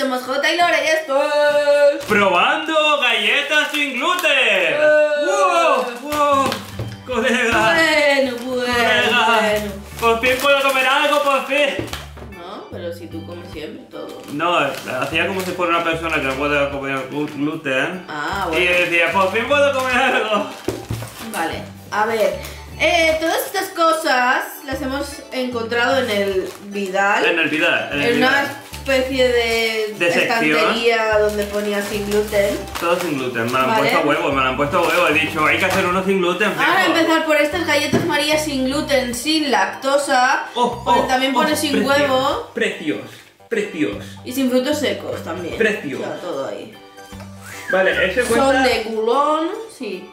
somos J y Lora y esto es... ¡Probando galletas sin gluten! ¡Eh! ¡Wow! ¡Wow! ¡Colega! Bueno, bueno, ¡Colega! bueno. ¡Por fin puedo comer algo, por fin! No, pero si tú comes siempre todo. No, hacía como si fuera una persona que no puede comer glu- gluten. Ah, Y bueno. decía, por fin puedo comer algo. Vale, a ver. Eh, todas estas cosas las hemos encontrado en el Vidal. En el Vidal. En el En Vidal. Especie de, De estantería donde ponía sin gluten. Todo sin gluten. Me lo han Vale. puesto huevo, me lo han puesto huevo. He dicho, hay que hacer uno sin gluten. Ahora empezar por estas galletas María sin gluten, sin lactosa. Oh, oh, también oh, pone sin precios, huevo Precios, precios. y sin frutos secos también. Precios. O sea, todo ahí. Vale, ese Son de culón, sí.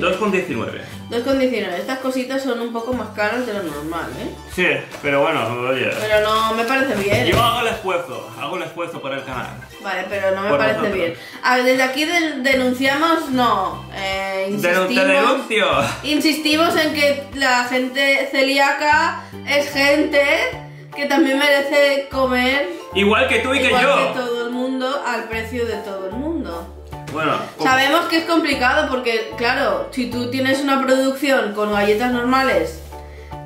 Dime. 2,19. 2,19. Estas cositas son un poco más caras de lo normal, ¿eh? Sí, pero bueno, oye. Pero no me parece bien. Yo hago el esfuerzo, hago el esfuerzo por el canal. Vale, pero no me Por parece nosotros. bien. A ver, desde aquí de- denunciamos, no. Eh, Te insistimos, denuncio. insistimos en que la gente celíaca es gente que también merece comer Igual que tú y que yo. que todo el mundo al precio de todo el mundo. Bueno, Sabemos que es complicado porque, claro, si tú tienes una producción con galletas normales,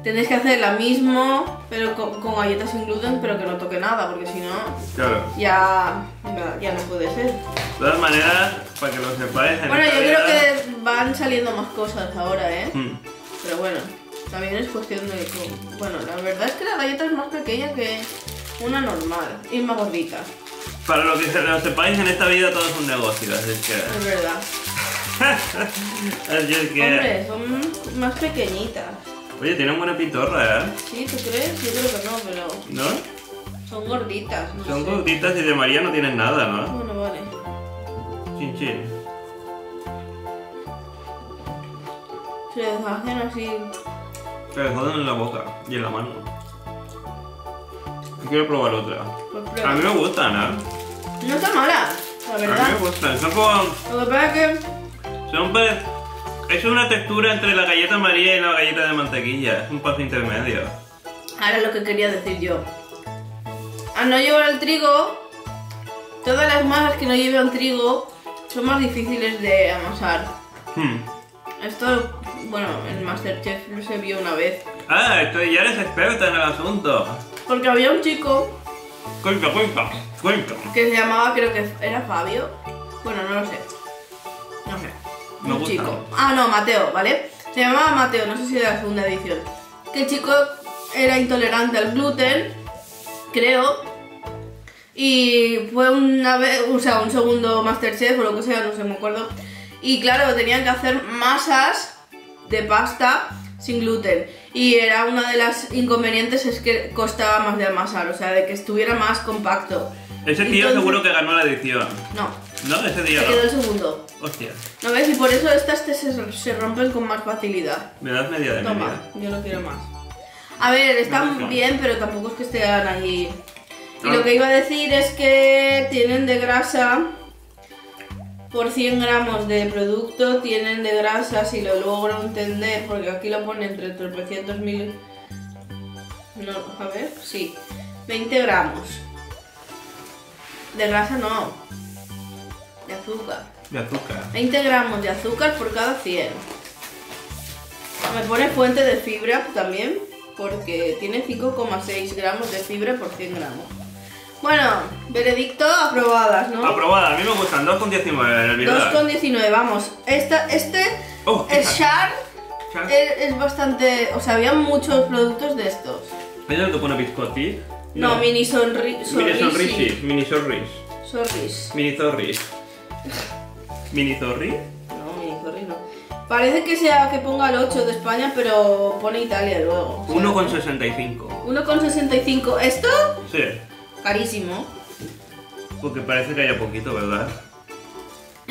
tienes que hacer la mismo, pero con, con galletas sin gluten, pero que no toque nada, porque si no, claro. ya, ya, no puede ser. De todas maneras, para que lo sepáis. en Bueno, yo creo que van saliendo más cosas ahora, ¿eh? Mm. Pero bueno, también es cuestión de... que- Bueno, la verdad es que la galleta es más pequeña que una normal y más gordita, Para lo que se- lo sepáis, en esta vida todo es un negocio, así que. es verdad. así es que. Hombre, son más pequeñitas. Oye, tiene una buena pintorra, ¿eh? Sí, ¿tú crees? Yo creo que no, pero ¿No? son gorditas, no Son sé. gorditas y de María no tienen nada, ¿no? Bueno, vale. Chin chin. Se les hacen así... Se les joden en la boca y en la mano. Yo quiero probar otra. pues, A mí me gustan, ¿eh? No está mala, la A mí verdad. me gustan. Son como. Lo que pasa es que... Pues. Es una textura entre la galleta María y la galleta de mantequilla. Es un paso intermedio. Ahora lo que quería decir yo. Al no llevar el trigo, todas las masas que no llevan trigo son más difíciles de amasar. Hmm. Esto, bueno, en Masterchef lo se vio una vez. Ah, estoy, ya eres experta en el asunto. Porque había un chico Cuenta, cuenta, cuenta. que se llamaba, creo que era Fabio. Bueno, no lo sé. No sé. Me un gusta. chico. Ah, no, Mateo, ¿vale? Se llamaba Mateo, no sé si de la segunda edición. Que el chico era intolerante al gluten, creo. Y fue una vez, o sea, un segundo Masterchef o lo que sea, no sé, me acuerdo. Y claro, tenían que hacer masas de pasta sin gluten. Y era una de las inconvenientes es que costaba más de amasar, o sea, de que estuviera más compacto. Ese tío Entonces- seguro que ganó la edición. No, ¿No? Ese día se quedó el segundo. Hostia. ¿No ves? Y por eso estas te se, se rompen con más facilidad. Me das media de Toma, media. yo no quiero más. A ver, están bien, pero tampoco es que estén ahí. Y lo que iba a decir es que tienen de grasa, por 100 gramos de producto, tienen de grasa, si lo logro entender, porque aquí lo pone entre tropecientos mil... No, a ver, sí, 20 gramos. De grasa no, de azúcar. De azúcar. 20 gramos de azúcar por cada 100. Me pone fuente de fibra también, porque tiene 5,6 gramos de fibra por 100 gramos. Bueno, veredicto aprobadas, ¿no? Aprobada, a mí me gustan 2,19 en el video. 2,19, vamos. Esta, este, Oh, ¿qué el Shark. es, es bastante... O sea, había muchos productos de estos. ¿Es el que pone biscotti? No, mini sonri Mini sonrisi. sonrisi. Mini sorris. Sorris. Mini zorris. Mini zorri. No, mini sorris no. Parece que sea que ponga el 8 de España, pero pone Italia luego. o sea, 1,65. 1,65. ¿Esto? Sí. Carísimo. Porque parece que haya poquito, ¿verdad?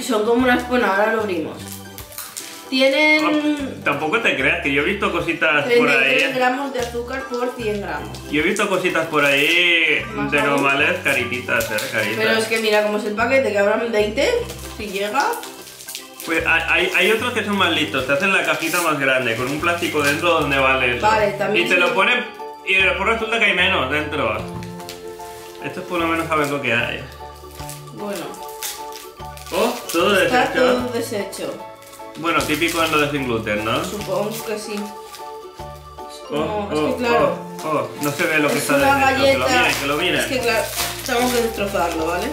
Son como unas... Bueno, ahora lo abrimos. Tienen Ah, Tampoco te creas que yo he visto cositas por 33 ahí. gramos de azúcar por 100 gramos. Yo he visto cositas por ahí Más de aún. normales, carititas, eh, caritas. Pero es que mira cómo es el paquete, que habrán 20, si llega. Pues hay, hay- otros que son más listos, te hacen la cajita más grande, con un plástico dentro donde vale eso. Vale, también Y te lo ponen y después resulta que hay menos dentro. Estos por lo menos saben lo que hay. Bueno. Oh, todo Está deshecho. todo deshecho. Bueno, típico en lo de sin gluten, ¿no? Supongo que sí. Es Oh, como, oh, es que claro. oh, oh, no se ve lo que es está galleta. Que lo miren, que lo miren. Es que claro, tengo que destrozarlo, ¿vale?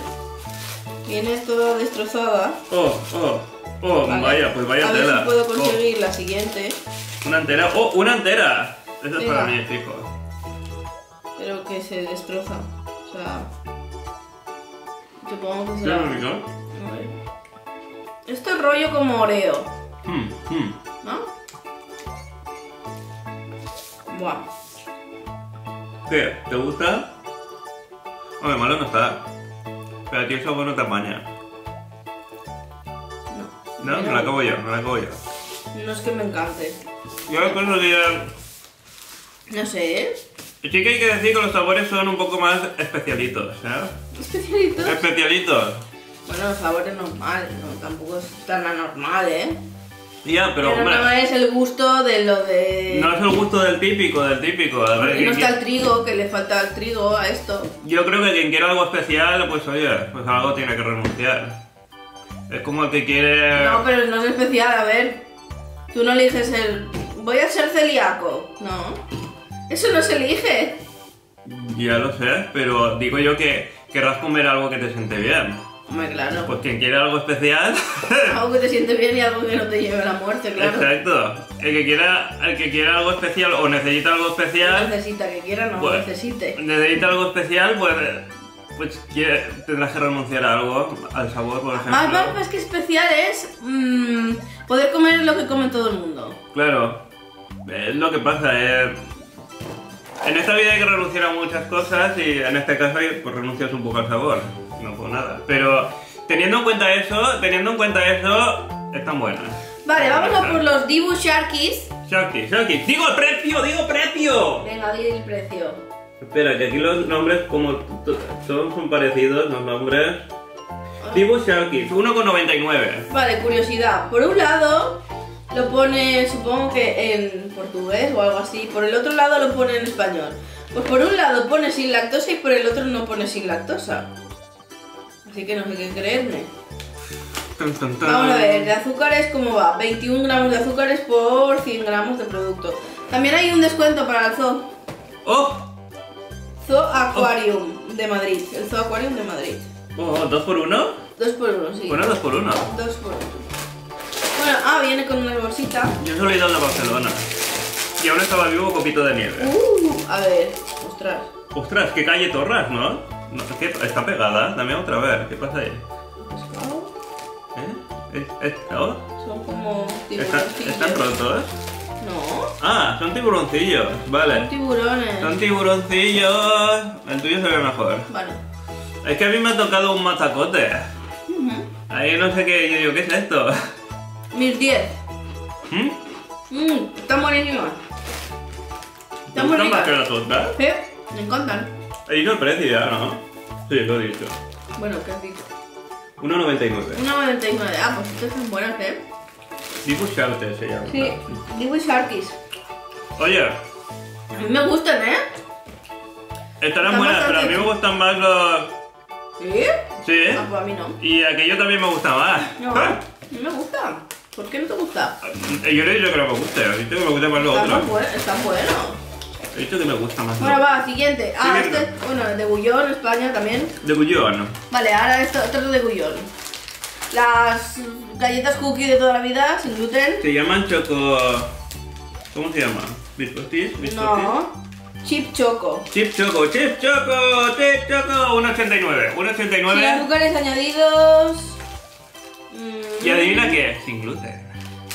Viene toda destrozada. Oh, oh, oh, ¿vale? vaya, pues vaya A ver tela. si puedo Oh, conseguir la siguiente. una entera. Oh, una entera. Eso es para mí, fijo. Pero que se destroza. O sea. Supongo que Qué será. Esto es rollo como Oreo, Hmm, hmm. ¿no? Buah. ¿Qué? ¿Te gusta? Hombre, malo no está. Pero a ti eso bueno te apaña. No. No, me la acabo yo, me la acabo yo. No es que me encante. Yo creo que No sé, ¿eh? Sí que hay que decir que los sabores son un poco más especialitos, ¿eh? Especialitos. Especialitos. Bueno, los sabores normales, no, tampoco es tan anormal, ¿eh? Ya, pero, hombre, no es el gusto de lo de... no es el gusto del típico, del típico. A ver, Porque no está el trigo, que le falta el trigo a esto. Yo creo que quien quiera algo especial, pues oye, pues algo tiene que renunciar. Es como el que quiere... No, pero no es especial, a ver. Tú no eliges el... Voy a ser celíaco. No. Eso no se elige. Ya lo sé, pero digo yo que querrás comer algo que te siente bien. Hombre, claro. Pues quien quiere algo especial... Algo que te siente bien y algo que no te lleve a la muerte, claro. Exacto. El que quiera, el que quiera algo especial o necesita algo No especial, necesita que quiera, no Pues- necesite. necesita algo especial, pues, pues quiere- tendrás que renunciar a algo, al sabor, por ejemplo. Más, más, más que especial es mm, poder comer lo que come todo el mundo. Claro, es lo que pasa. eh. En esta vida hay que renunciar a muchas cosas y en este caso pues renuncias un poco al sabor. No por nada. Pero teniendo en cuenta eso, teniendo en cuenta eso, están buenas. Vale, a por los Dibu Sharkies. Sharky, Sharky. ¡Digo el precio! ¡Digo precio! Venga, di el precio. Espera, que aquí los nombres, como todos son parecidos, los nombres. Dibu Sharky, 1,99. Vale, curiosidad. Por un lado lo pone, supongo que en portugués o algo así. Por el otro lado lo pone en español. Pues por un lado pone sin lactosa y por el otro no pone sin lactosa. Así que no sé qué creerme. Vamos a ver, de azúcares, ¿cómo va? 21 gramos de azúcares por 100 gramos de producto. También hay un descuento para el zoo. ¡Oh! Zoo Aquarium de Madrid. El Zoo Aquarium de Madrid. oh ¿Dos por uno? Dos por uno, sí. Bueno, dos por uno. Dos por uno. Bueno, ah, viene con una bolsita. Yo solo he ido al de Barcelona. Y aún estaba vivo copito de nieve. Uh, a ver, ostras. Ostras, qué calle Torras, ¿no? No, que está pegada. Dame otra vez. ¿Qué pasa ahí? ¿Eh? ¿Es- es- oh? Son como ¿Está- tiburoncillos. ¿Están rotos? No, Ah, son tiburoncillos. Vale. tiburones. Son tiburoncillos. El tuyo se ve mejor. Vale. Es que a mí me ha tocado un mazacote. Ujú. Ahí no sé qué. Yo digo, ¿qué es esto? Mis 10. ¿Mm? Mmm, están buenísimas. ¿Te Están muy gustan más que las otras? Sí, me encantan. He dicho el precio ya, ¿no? Sí, lo he dicho. Bueno, ¿qué has dicho? 1,99. 1,99. Ah, pues estas son buenas, ¿eh? Dibu Sharte se llama. Sí, Dibu Sharkies. Oye, A mí me gustan, ¿eh? estarán buenas, pero a mí me gustan más los... ¿Sí? Sí, Ah, pues a mí no. y aquello también me gusta más. No, a mí me gusta. ¿Por qué no te gusta? Yo le he dicho que no me guste, he dicho que me gusta más lo otro. Están buenos. He dicho que me gusta más Bueno, va, siguiente. Ah, Siguiente. este, bueno, de Gullón, España también. De Gullón. Vale, ahora esto, otro de Gullón. Las galletas cookie de toda la vida, sin gluten. Se llaman choco... ¿Cómo se llama? ¿Biscottis? No. Chip choco. Chip choco, chip choco, chip choco, 1,89. 1,89. Sin azúcares añadidos. Mm, Y adivina qué, sin gluten.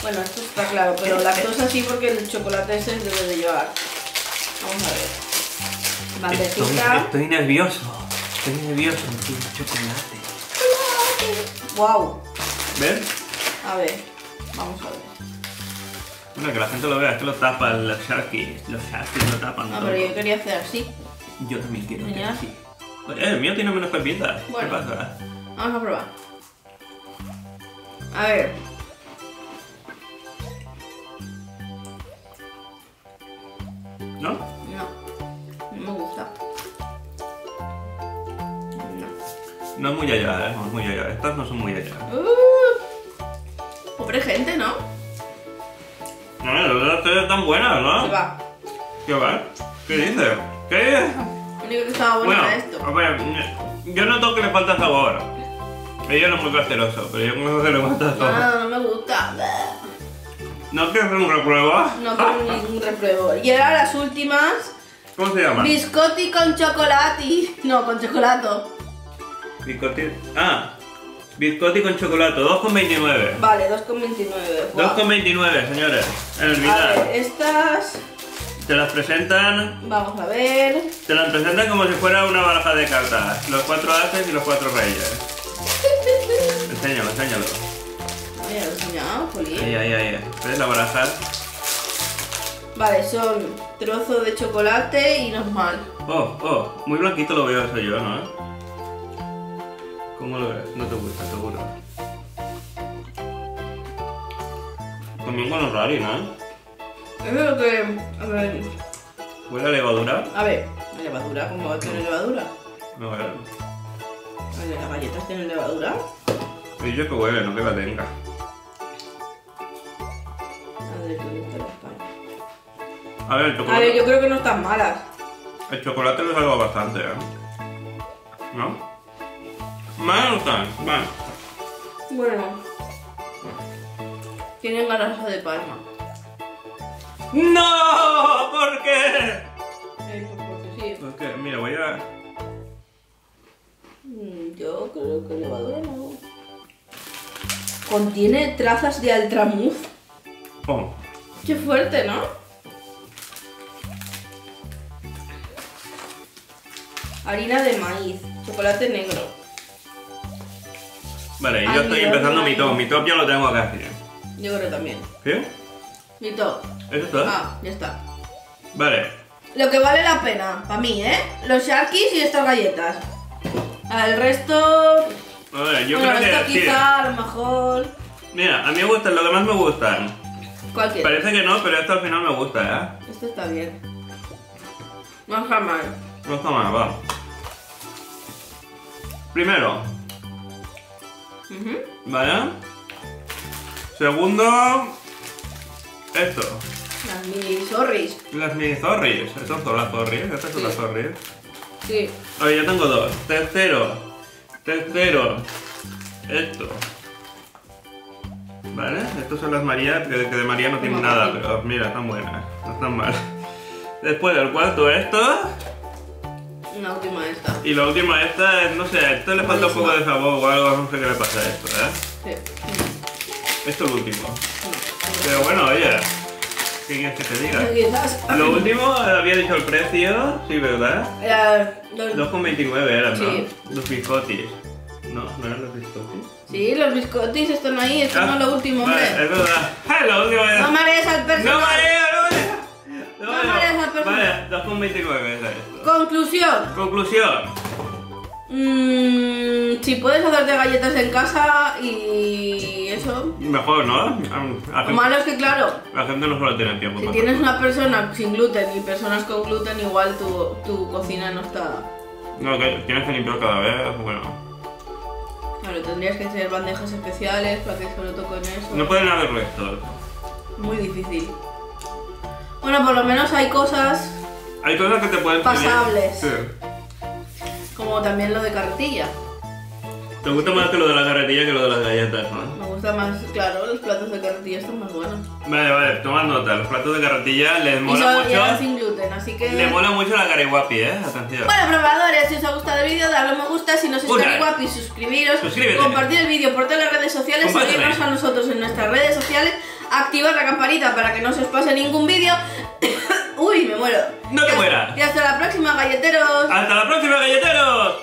Bueno, esto está claro, pero lactosa sí porque el chocolate ese debe de llevar. Vamos a ver. Estoy, Bandejita. estoy nervioso. Estoy nervioso, quiero chocolate. Wow. ¿Ves? A ver. Vamos a ver. Bueno, que la gente lo vea, es que lo tapan los Sharkies. Los Sharkies lo tapan. No, todo. pero yo quería hacer así. Yo también quiero Genial. así. Oye, el mío tiene menos pepitas. Bueno. ¿Qué pasa? Vamos a probar. A ver. ¿No? No. No me gusta. No. Es muy allá, ¿eh? No es muy allá. Estas no son muy allá. Uh, pobre gente, ¿no? No, las otras tres están buenas, ¿no? Se va. ¿Qué va? ¿Qué dices? ¿Qué dices? Lo único que estaba bueno, era esto. a ver, yo noto que le falta sabor. Ella no es muy casteroso, pero yo creo que le falta sabor. No, no me gusta. ¿No quieres hacer un reprueba? No quiero ningún repruebo. Y ahora las últimas. ¿Cómo se llama? Biscotti con chocolate. No, con chocolato. Biscotti. Ah, biscotti con chocolate, 2,29. Vale, 2,29. Guau. 2,29, señores. En el A ver, estas. Te las presentan. Vamos a ver. Te las presentan como si fuera una baraja de cartas. Los cuatro haces y los cuatro reyes. Enséñalo, enséñalo. Ay, ya lo he enseñado, jolín. Ahí, ahí, ahí. ¿Ves la baraja? Vale, son trozo de chocolate y normal. Oh, oh, muy blanquito lo veo eso yo, ¿no? ¿Cómo lo ves? No te gusta, seguro. También con los rari, ¿no? Eso es lo que. A ver. ¿Huele a levadura? A ver, la levadura, ¿cómo va a tener levadura? No, ver, ¿las galletas tienen levadura? Dicho que huele, no que la tenga. A ver, el A chocolate, ver, yo creo que no están malas. el chocolate lo salva bastante, ¿eh? ¿No? Mal no están, mal. Bueno. Tienen grasa de palma. ¡No! ¿Por qué? Eh, pues porque sí. Porque, mira, voy a... Mm, Yo creo que levadura no. Contiene trazas de altramuz. Oh, Qué fuerte, ¿no? Harina de maíz, chocolate negro. Vale, yo estoy empezando mi top. Mi top ya lo tengo casi. Yo creo también. ¿Qué? Mi top. ¿Eso está? Ah, ya está. Vale. Lo que vale la pena, para mí, ¿eh? Los Sharkies y estas galletas. El resto. A ver, yo bueno, creo esto que quizá, a lo mejor. Mira, a mí me gustan, lo que más me gustan. Cualquiera. Parece que no, pero esto al final me gusta, ¿eh? Esto está bien. No está mal. No está mal, va. Primero. ¿vale? Segundo, esto. Las mini sorris. Las mini zorris. Estas son las zorris, estas son Sí. las zorris. Sí. Oye, yo tengo dos. Tercero, tercero, esto. ¿Vale? Estos son las María, que de María no tienen nada, pero mira, están buenas, no están mal. Después el cuarto esto, Una última esta. y la última esta, es, no sé, a esto le falta un poco de sabor o algo, no sé qué le pasa a esto, ¿eh? Sí. Esto es lo último. Pero bueno, oye, ¿qué quieres que te diga? Quizás. Lo último, había dicho el precio, sí, ¿verdad? Era los- 2,29 eran, ¿no? Sí. Los biscotis. No, no eran los biscotis. Sí, los biscotis están ahí. Esto Ah, no es lo último, vale, hombre. es verdad. ¡Ah, lo último era- No marees al ¡No personal. mareo, no mareo! No marees al personal. Vale, 2,29 era esto. Conclusión. Conclusión. Mm, si puedes hacerte galletas en casa y eso. Mejor, ¿no? La Lo gente, malo es que, claro, la gente no suele tener tiempo. si para tienes hacer una persona sin gluten y personas con gluten, igual tu, tu cocina no está. cosas. No, que tienes que limpiar cada vez, bueno. Claro, tendrías que hacer bandejas especiales para que solo toquen eso. No pueden haber restos. Muy difícil. Bueno, por lo menos hay cosas Hay cosas que te pueden Pasables. Sí. como también lo de carretilla. Te gusta más que lo de la carretilla que lo de las galletas, ¿no? Me gusta más, claro, los platos de carretilla están más buenos. Vale, vale, toma nota. Los platos de carretilla les Y mola son mucho. sin gluten, así que... Le mola mucho la carihuapi, ¿eh? Atención. Bueno, probadores, si os ha gustado el vídeo, dadle me gusta, si no sois Un tan like. guapis, suscribiros, Suscríbete. compartir el vídeo por todas las redes sociales, seguirnos a nosotros en nuestras redes sociales, activar la campanita para que no se os pase ningún vídeo. Uy, me muero. No te mueras. Y hasta la próxima, galleteros. ¡Hasta la próxima, galleteros!